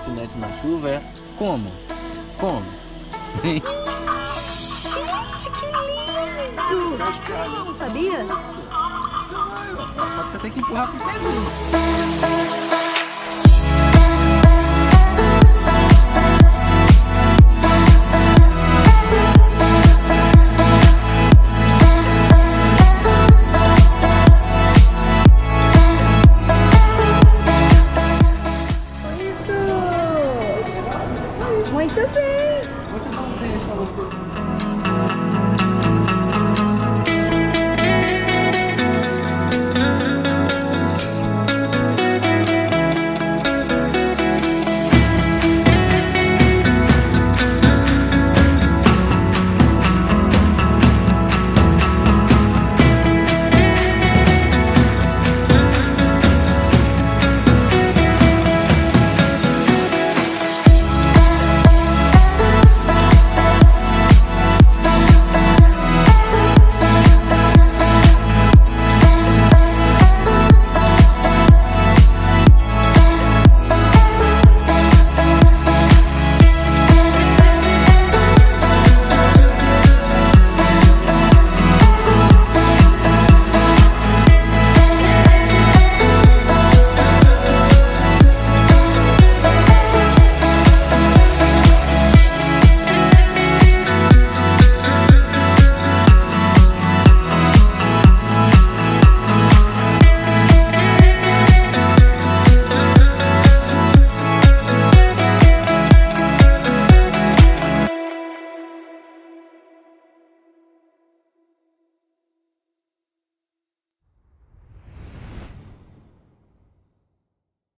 patinete na chuva é como? Como? Gente, que lindo! Não sabia? Só que você tem que empurrar com o pezinho. the bed.